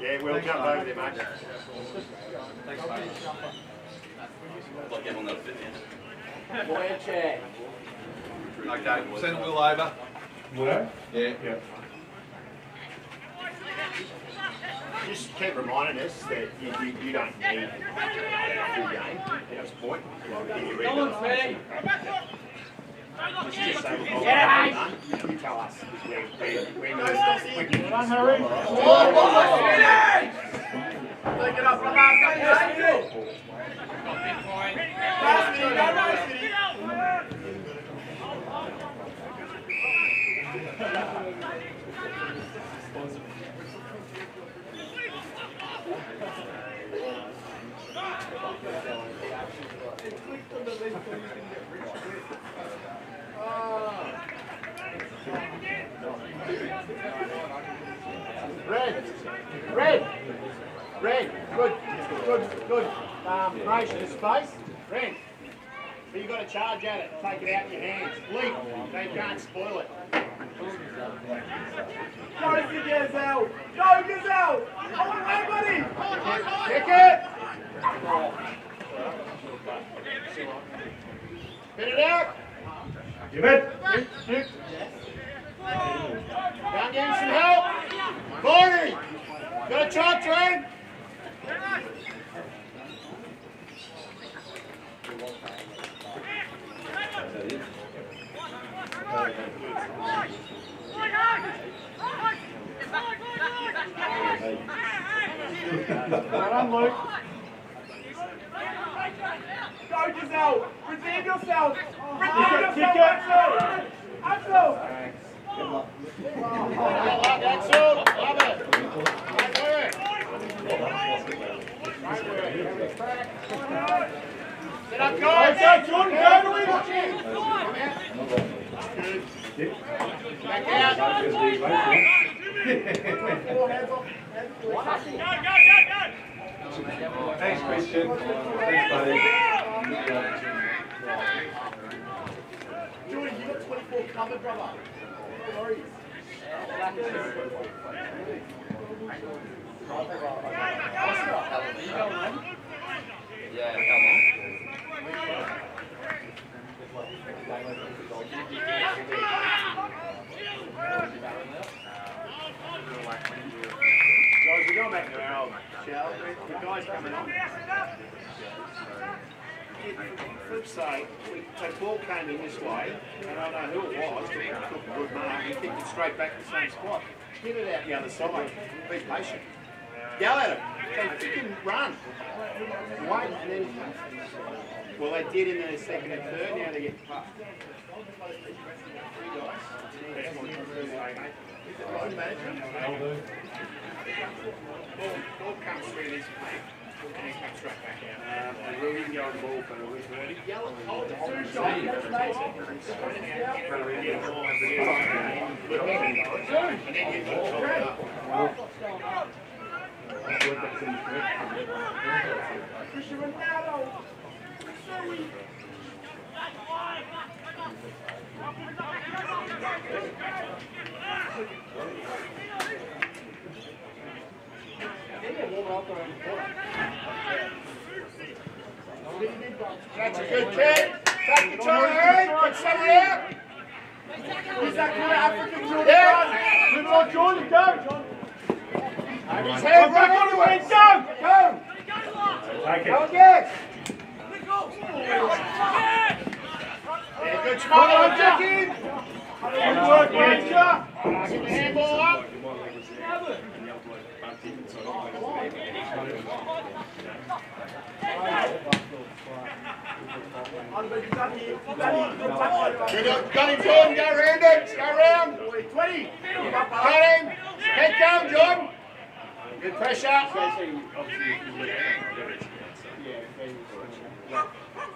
Yeah, we'll jump over there, mate. Like everyone got fit in. Boy, chair. Okay, send Will over. Will? Yeah. Yeah. Just keep reminding us that you, you, you don't need a full game at this point. Come on, Freddie. Just, just say, well, yeah, you tell us. Take it up. Pass me, go race me. Red, red, red, good, good, good. Creation of space, red. But you've got to charge at it, take it out in your hands. Leap, they can't spoil it. Go, Gazelle! Go, Gazelle! The way, buddy! Kick it! Spit it out! Give it! Down getting some help! Barney! Got a chop train? Well done, Luke. Go, Giselle! Redeem yourself! Redeem yourself, Axel! Axel! That's all. Love it. Great work. Great work. Sit up, guys. Okay, Jordan, go to him! Good. Back out. Thanks, Christian. Thanks, buddy. Jordan, you got 24 covered, brother. No worries. Yeah, come on. Guys, we're going back shall? The guy's coming on. Flip side, the ball came in this way, and I don't know who it was, but he took a good mark, he kicked it straight back to the same spot. Hit it out the other side, be patient. Yell at him, they freaking run. Wait, and then, well, they did in the second and third, now they get puffed. Ball, comes through this way, and it comes straight back out. And we can go on ball hold it, then you can hold it up. Christian Ronaldo! That's a good kick. Take the try, Harry. Get someone out. Is that good African Jordan? Yeah. Good on Jordan, go! Head, Back on the way, go! Go. Go it. again. Good on, spot. Good work, Ranger! Get the handball up. Good up. Got him, Jordan. Go round it. Go round. 20! Got him. Keep going, Jordan. Good pressure.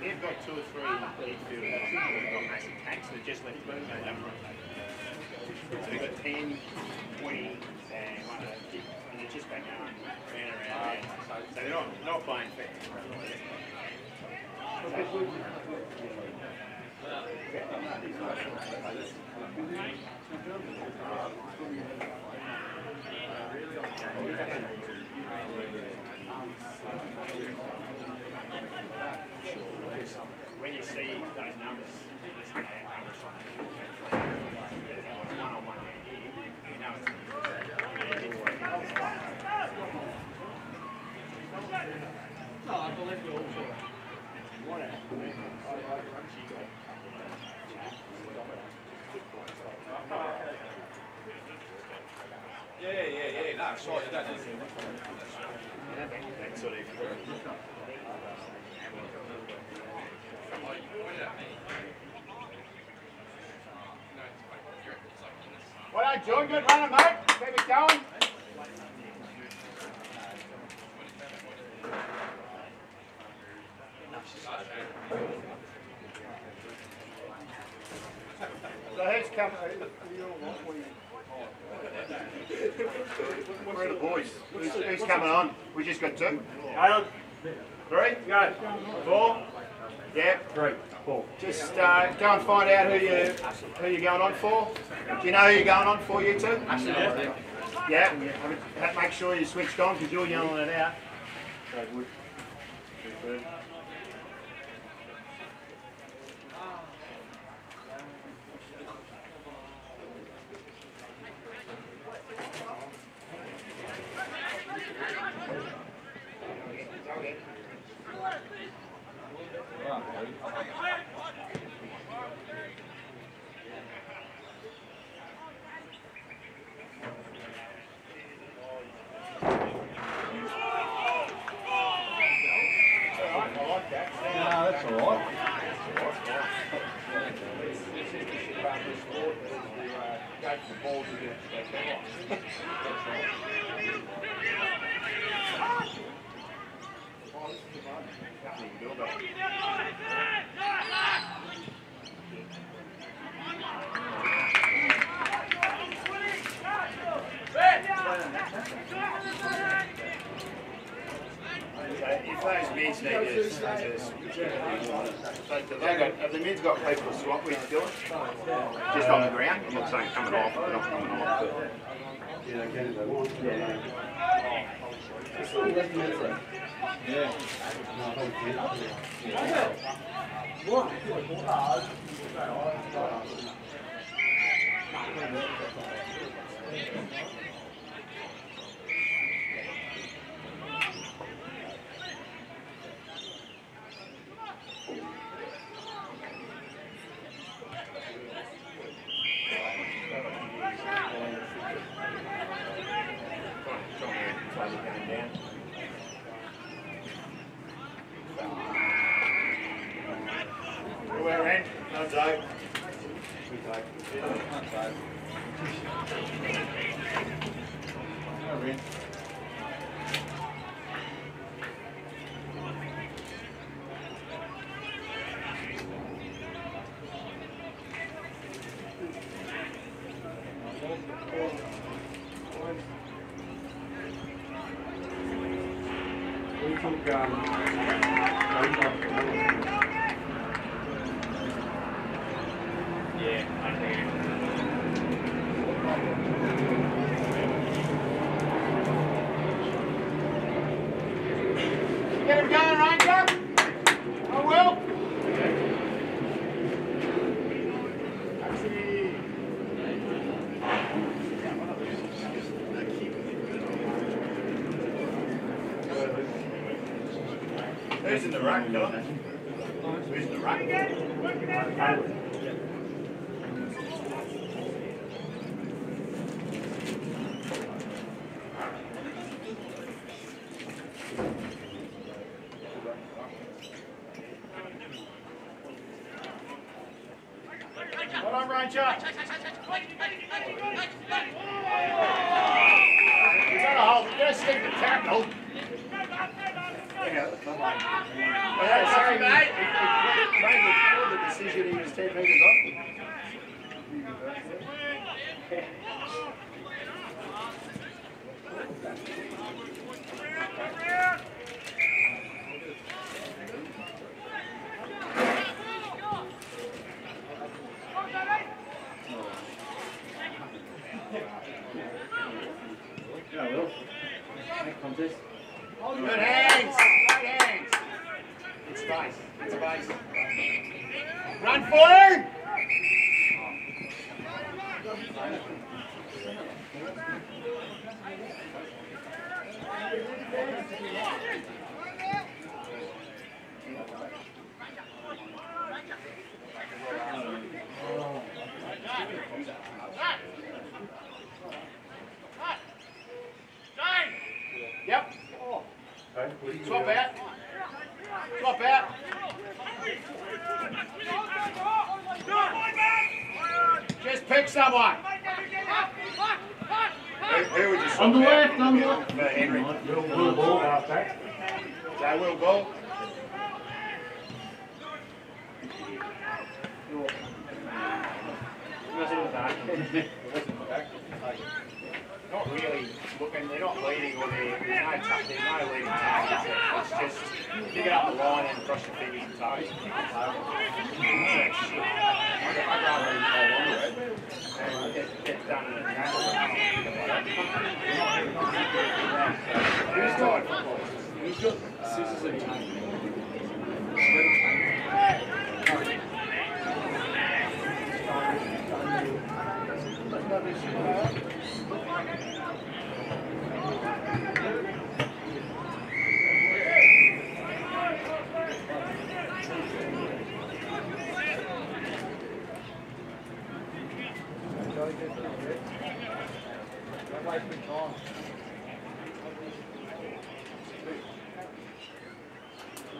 they've got two or three midfielders who've got massive tanks that just left they've got 10, 20, and one of those, and they're just back going round and round. So, not, not playing fair. When you see those numbers, it's not that numbers on it. One-on-one here, you know it's- Yeah, yeah, yeah, no, sure, you don't need to. that. Well done, John. Good running, mate. Keep it going. So who's coming? Where are the boys? Who's, who's coming on? We just got two. Caleb, Three? go. Four? Yeah. Three, four. Just uh, go and find out who you who you're going on for. Do you know who you're going on for, you two? Yeah. Have it- have- Make sure you switched on because you're yelling it out. No, that's all right. So if those mids need to, to so they got, have the mids got to swap with still? Just on the ground? I'm not saying coming off, they're not coming off. but- Yeah. We're in, no joke. No, Ren. We took, um, Get him going, Ranger. I will. Who's in the ruck, Dylan? Who's in the ruck? Well done, Ranger. He's on a hold. You're going to stick tackle. Yeah, sorry, mate. He made the, the decision he was 10 metres off. Good hands. Great hands. Good space. Run for him. Yep. Swap out. Swap out. Just pick someone. Who, who would you On the left, on the left. For Henry. Will ball, half back. So Will Ball. Not really looking, they're not leading or they're, there's no, there's no leading targets. It's just pick it up the line and cross your fingers and toes. I'd rather hold on to it and get, get done in a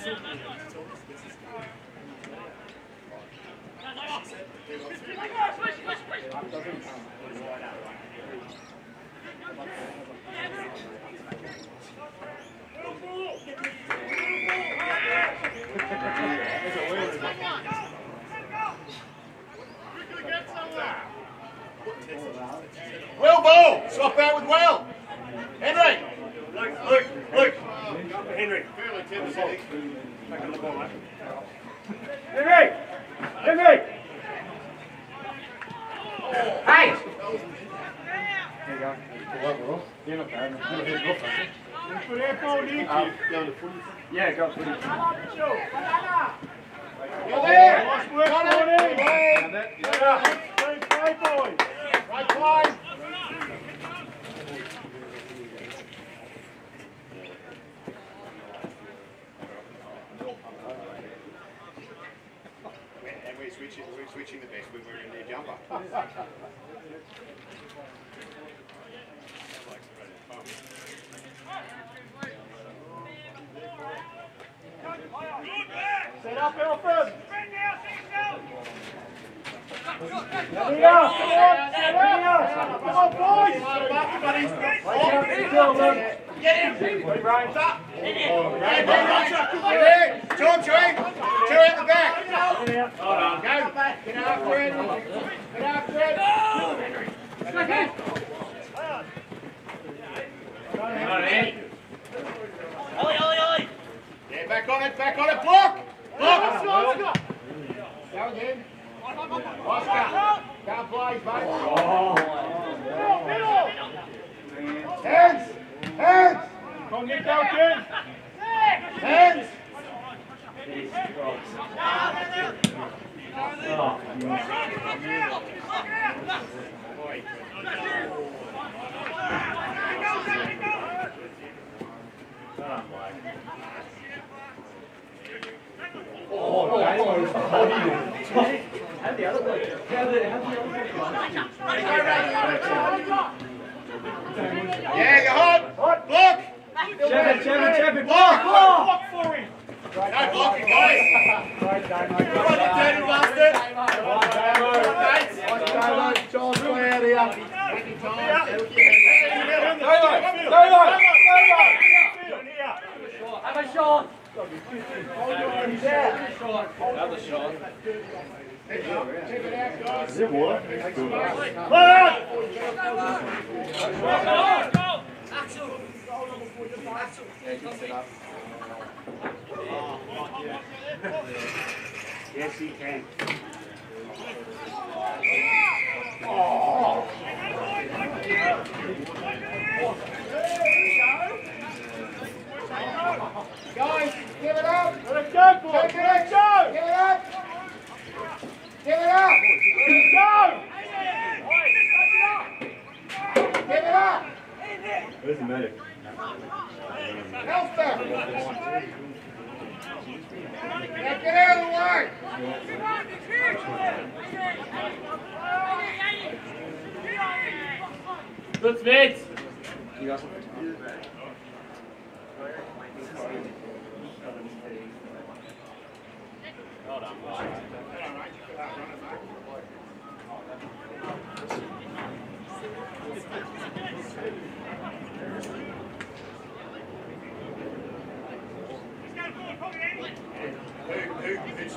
Will Ball, swap out with Will. Henry. Luke, Luke, Luke. Henry. Henry! Henry! Hey! There you go. You're not bad. Never hit it off, actually. Put that ball in. Um, go to footy. Yeah, go it. You're there. Nice work, it. Gordy. Play. Boys. Right play. We're switching, we're switching the best when we're in their jumper. Set up, Elford. There we are. Come on, set up. Come on, boys. Watch out, good girl, Luke. Hey, Ben Roger, you're. Two. Two at the back. Get out. Go. Get after it. Get after it. Yeah, back on it, back on it, block! Block! Go again. Oscar, can't play, mate. Hands! Hands! Come on, Nick, go again. Hands! Yeah, go on! Block! Block! Block for him. No blocking, guys! Come on, you dirty bastard! Charles, way out here. Taking time. Go, go, go, go, Have a shot. Another shot. Check it out, guys. Is it water? Yes, he can. Give it up! Let it go, boy. Take it Let it go. Give it up! Give it up! Go. Give it up! Where's the medic? Help them! Now get out of the way! Good Vince. Who,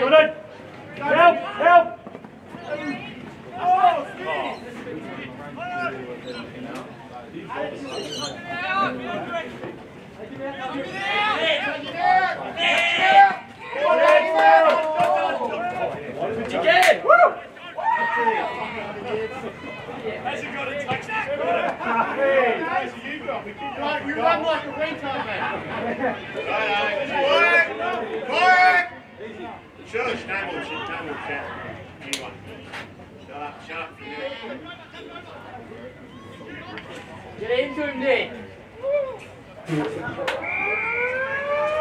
all right. Run, Tommy. Good. it. Help, help. Again. Right, you run like a retard, man. Quiet! Quiet! Shush, no more shit, no more chat. Anyone. Shut up, shut up. Get into him, Nick.